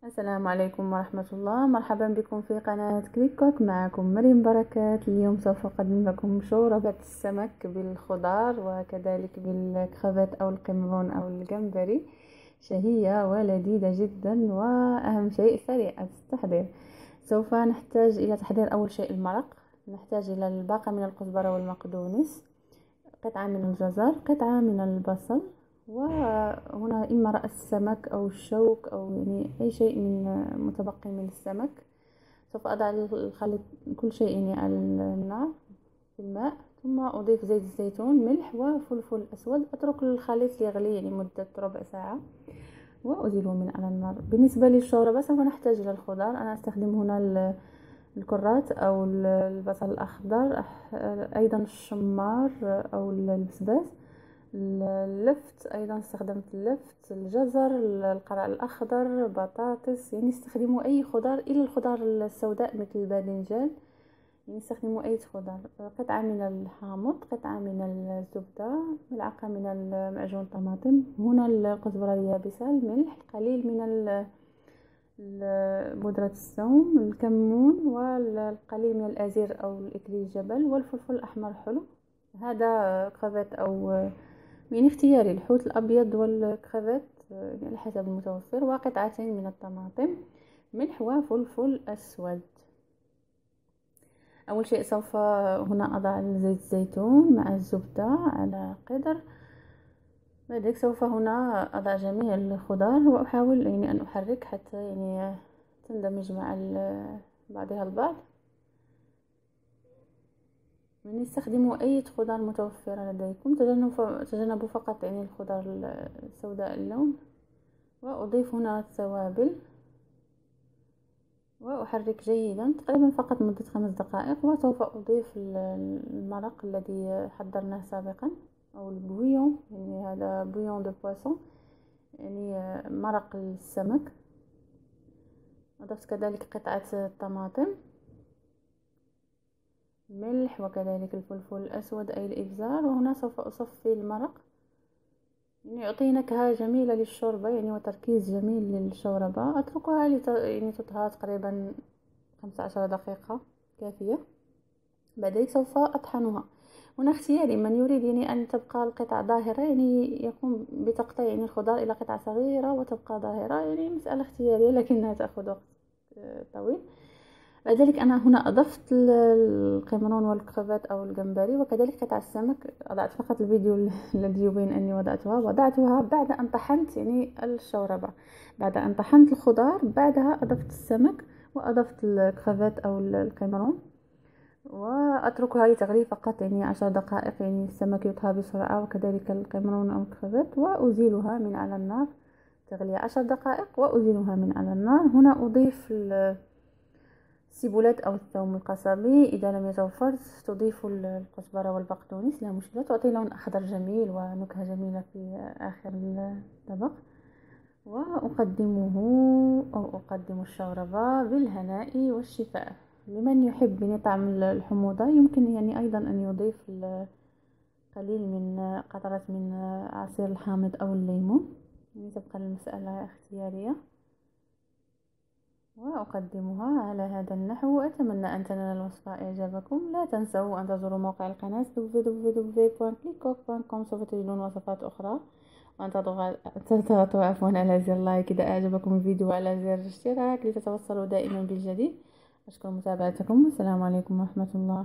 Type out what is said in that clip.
السلام عليكم ورحمة الله. مرحبا بكم في قناة كليكوك معكم مريم بركات. اليوم سوف أقدم لكم شوربة السمك بالخضار وكذلك بالكرافات أو القمرون أو الجمبري. شهية ولذيذة جدا وأهم شيء سريعة التحضير. سوف نحتاج إلى تحضير أول شيء المرق. نحتاج إلى الباقة من الكزبرة والمقدونس. قطعة من الجزر. قطعة من البصل. وهنا إما رأس السمك أو الشوك أو يعني أي شيء من متبقي من السمك. سوف أضع الخليط كل شيء يعني على النار في الماء. ثم أضيف زيت الزيتون ملح وفلفل أسود. أترك الخليط يغلي يعني مدة ربع ساعة وأزيله من على النار. بالنسبة للشوربة سوف نحتاج إلى الخضار. أنا أستخدم هنا الكرات أو البصل الأخضر أيضا الشمار أو البسباس. اللفت أيضا استخدمت اللفت الجزر القرع الأخضر بطاطس يعني استخدموا أي خضار إلا الخضار السوداء مثل الباذنجان يعني استخدموا أي خضار. قطعة من الحامض قطعة من الزبدة ملعقة من معجون الطماطم هنا الكزبره اليابسه الملح القليل من بودرة الثوم الكمون والقليل من الأزير أو الإكليل الجبل والفلفل الأحمر حلو. هذا كرافات أو من اختياري الحوت الأبيض والكرافات يعني على حسب المتوفر وقطعتين من الطماطم ملح وفلفل أسود. أول شيء سوف هنا أضع زيت الزيتون مع الزبدة على قدر. بعد سوف هنا أضع جميع الخضار وأحاول يعني أن أحرك حتى يعني تندمج مع بعضها البعض. يعني استخدموا أي خضار متوفرة لديكم. تجنبوا فقط يعني الخضار السوداء اللون. وأضيف هنا التوابل. وأحرك جيدا. تقريبا فقط مدة خمس دقائق. وسوف أضيف المرق الذي حضرناه سابقا أو ال bouillon. يعني هذا bouillon de poisson يعني مرق السمك. أضفت كذلك قطعة الطماطم ملح وكذلك الفلفل الأسود أي الإبزار وهنا سوف أصفي المرق. يعني يعطي نكهة جميلة للشوربة يعني وتركيز جميل للشوربة. أتركها لت... يعني تطهى تقريبا خمسة عشر دقيقة كافية. بعدين سوف أطحنها. هنا اختياري من يريد يعني أن تبقى القطع ظاهرة يعني يقوم بتقطيع يعني الخضار إلى قطع صغيرة وتبقى ظاهرة. يعني مسألة اختيارية لكنها تأخذ وقت طويل. لذلك أنا هنا أضفت القمرون والكرافات أو الجمبري وكذلك قطع السمك أضعت فقط الفيديو الذي يبين أني وضعتها وضعتها بعد أن طحنت يعني الشوربة. بعد أن طحنت الخضار بعدها أضفت السمك وأضفت الكرافات أو القمرون وأتركها لتغلي فقط يعني عشر دقائق يعني السمك يطهى بسرعة وكذلك القمرون أو الكرافات وأزيلها من على النار تغلي عشر دقائق وأزيلها من على النار. هنا أضيف السيبولات أو الثوم القصبي إذا لم يتوفر تضيف الكزبرة والبقدونس. لا مشكلة تعطي لون أخضر جميل ونكهة جميلة في آخر الطبق. وأقدمه أو أقدم الشوربة بالهناء والشفاء. لمن يحب يعني طعم الحموضة يمكن يعني أيضا أن يضيف قليل من قطرات من عصير الحامض أو الليمون. يعني تبقى المسألة اختيارية. وأقدمها على هذا النحو. وأتمنى أن تنال الوصفة إعجابكم. لا تنسوا أن تزوروا موقع القناة www.clickcook.com سوف تجدون وصفات أخرى. وأن تضغطوا عفوا على زر لايك إذا أعجبكم الفيديو وعلى زر الاشتراك لتتوصلوا دائما بالجديد. أشكر متابعتكم. والسلام عليكم ورحمة الله.